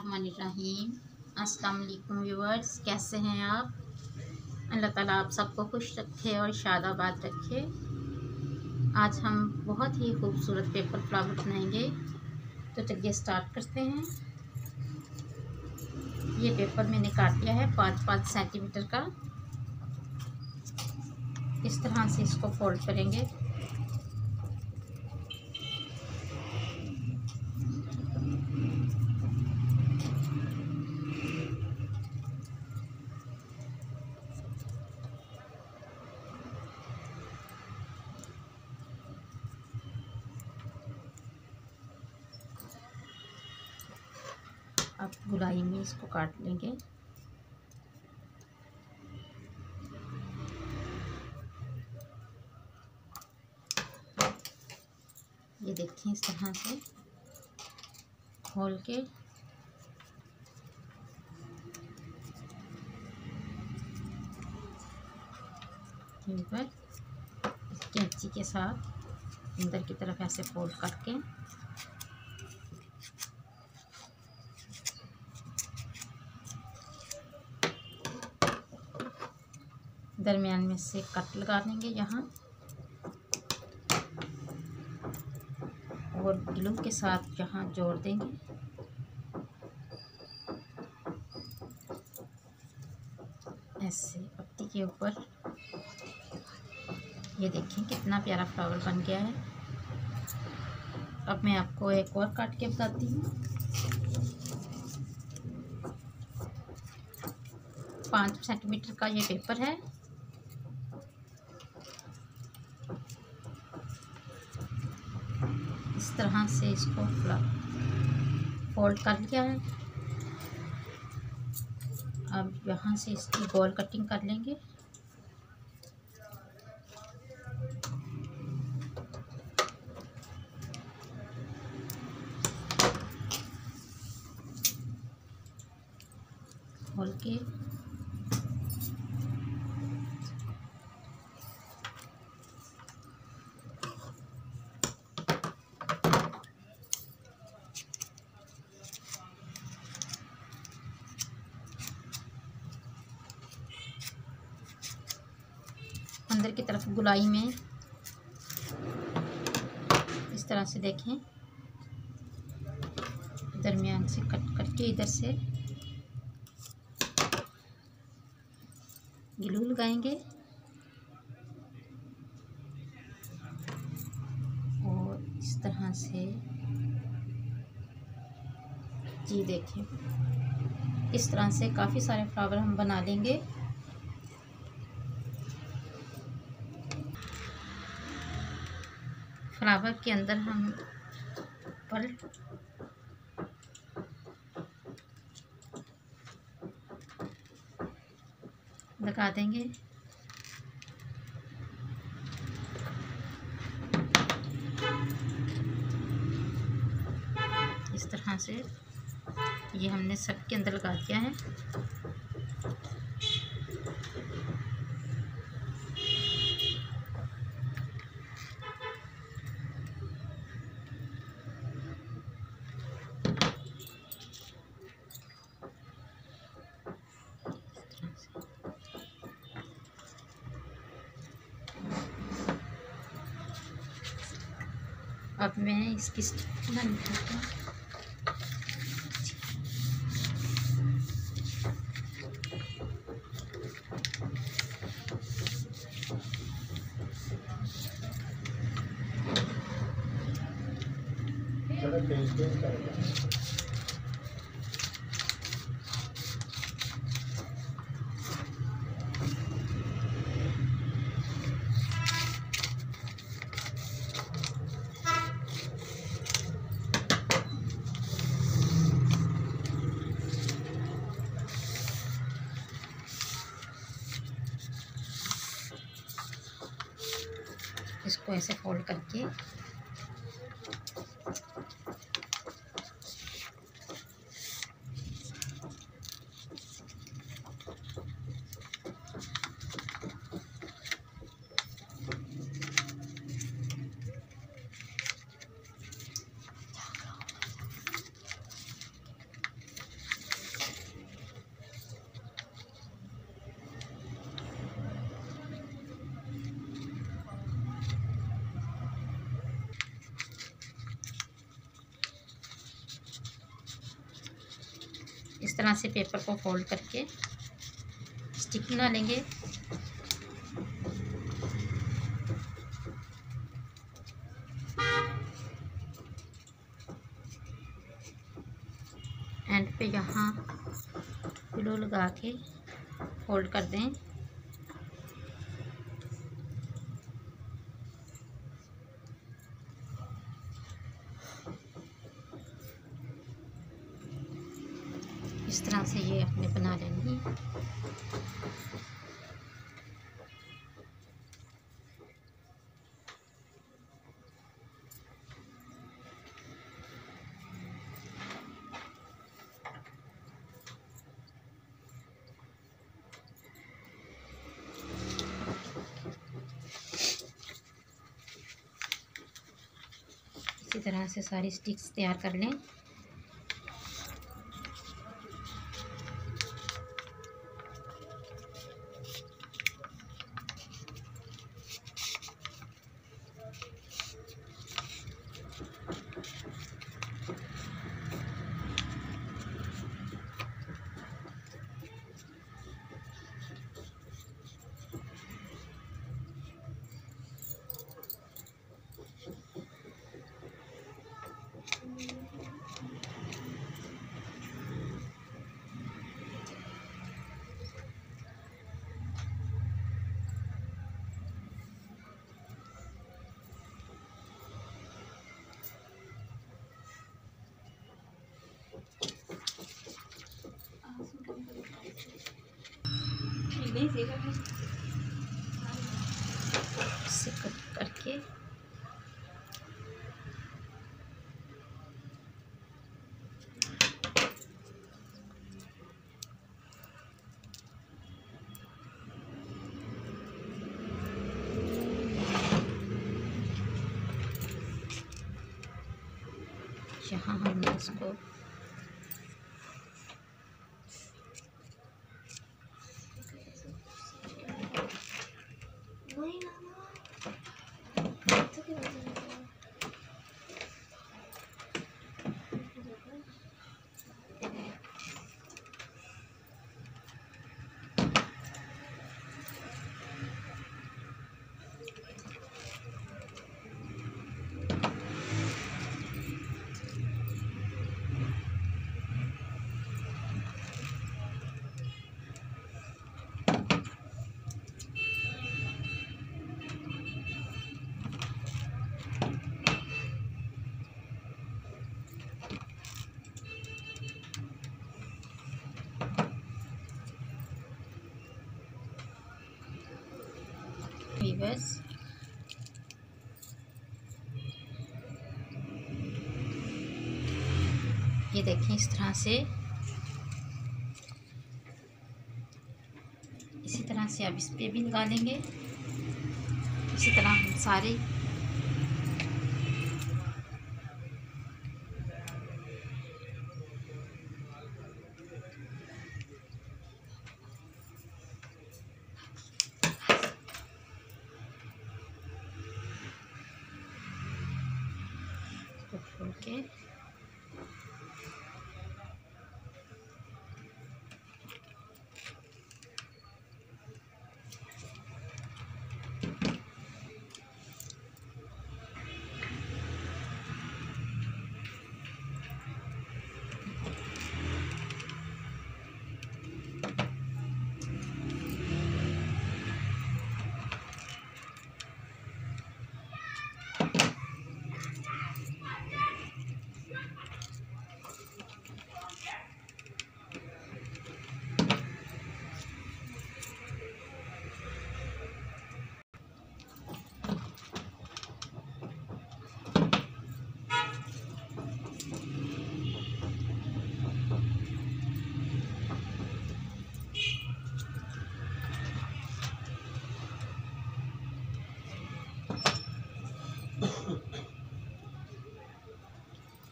बिस्मिल्लाहिर्रहमानिर्रहीम अस्सलाम वालेकुम व्यूअर्स कैसे हैं आप? अल्लाह ताला आप सबको खुश रखे और शादाबाद रखे। आज हम बहुत ही खूबसूरत पेपर फ्लावर बनाएँगे। तो चलिए स्टार्ट करते हैं। ये पेपर मैंने काट लिया है पाँच पाँच सेंटीमीटर का। इस तरह से इसको फोल्ड करेंगे। अब गुलाई में इसको काट लेंगे। ये देखिए इस तरह से खोल के पर कैंची के साथ अंदर की तरफ़ ऐसे फोल्ड करके दरमियान में से कट लगा देंगे यहाँ। और ग्लू के साथ यहाँ जोड़ देंगे। ऐसे, पत्ती के ऊपर। ये देखें कितना प्यारा फ्लावर बन गया है। अब मैं आपको एक और काट के बताती हूँ। पाँच सेंटीमीटर का ये पेपर है इस तरह से इसको फोल्ड कर लिया है। अब यहाँ से इसकी गोल कटिंग कर लेंगे। खोल के अंदर की तरफ़ गुलाई में। इस तरह से देखें। दरमियान से कट करके इधर से ग्लू लगाएँगे। और इस तरह से जी देखें। इस तरह से काफ़ी सारे फ्लावर हम बना लेंगे। फ्लावर के अंदर हम पर लगा देंगे। इस तरह से ये हमने सबके अंदर लगा दिया है। मैं इसकी बंद करता हूँ। इसको ऐसे फोल्ड करके तरह से पेपर को फोल्ड करके स्टिक बना लेंगे। एंड पे यहाँ ग्लू लगा के फोल्ड कर दें इस से बना लेनी है इसी तरह से सारी स्टिक्स तैयार कर लें। इसे कट करके। यहाँ हमने इसको वीवर्स ये देखें इस तरह से। इसी तरह से आप इस पर भी निकालेंगे। लेंगे इसी तरह हम सारे खोल के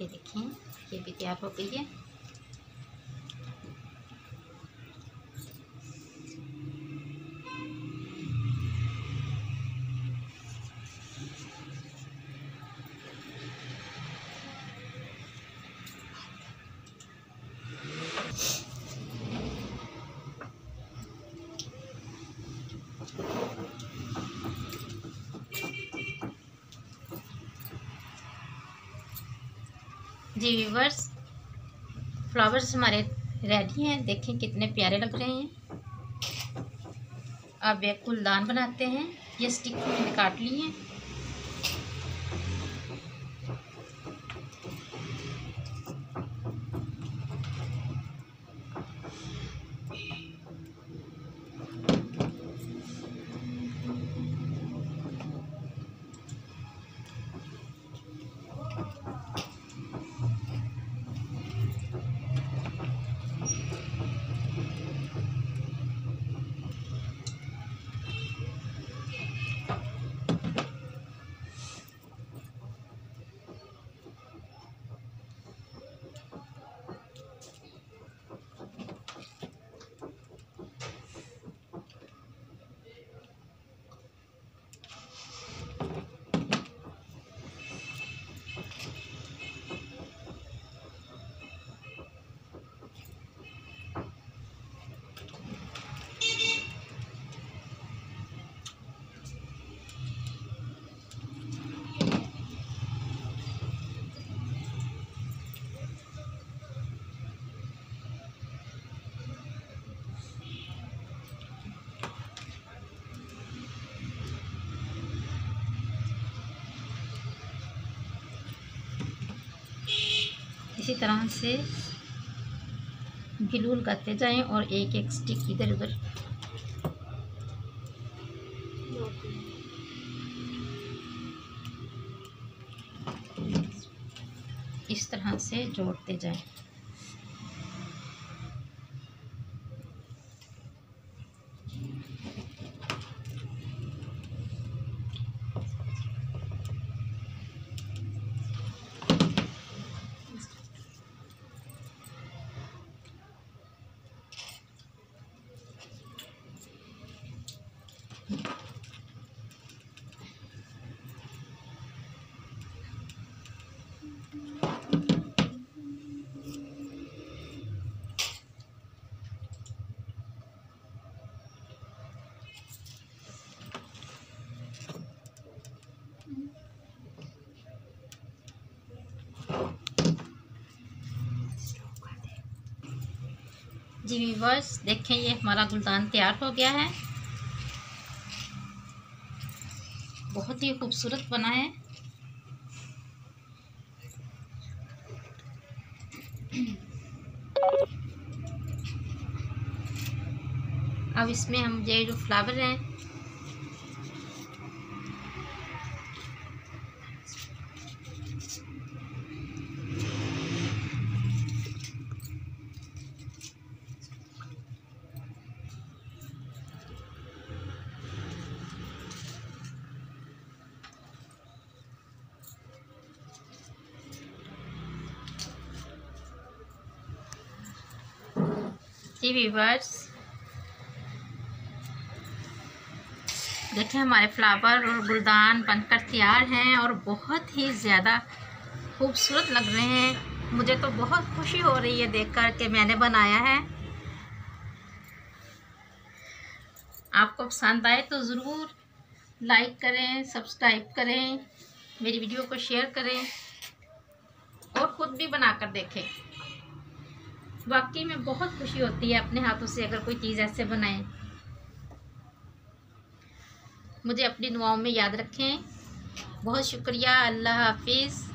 ये देखें ये भी तैयार हो गई है। जी व्यूवर्स फ्लावर्स हमारे रेडी हैं। देखें कितने प्यारे लग रहे हैं। अब एक कुलदान बनाते हैं। ये स्टिक मैंने काट ली हैं। इसी तरह से गिलूल करते जाएँ और एक एक स्टिक इधर उधर। इस तरह से जोड़ते जाएँ। जी वीवर्स देखें ये हमारा गुलदान तैयार हो गया है। बहुत ही खूबसूरत बना है। अब इसमें हम ये जो फ्लावर हैं जी वीवर्स देखें हमारे फ्लावर और गुलदान बनकर तैयार हैं और बहुत ही ज़्यादा खूबसूरत लग रहे हैं। मुझे तो बहुत खुशी हो रही है देखकर कि मैंने बनाया है। आपको पसंद आए तो ज़रूर लाइक करें, सब्सक्राइब करें, मेरी वीडियो को शेयर करें और ख़ुद भी बनाकर देखें। वाकई में बहुत खुशी होती है अपने हाथों से अगर कोई चीज़ ऐसे बनाए। मुझे अपनी दुआओं में याद रखें। बहुत शुक्रिया अल्लाह हाफिज़।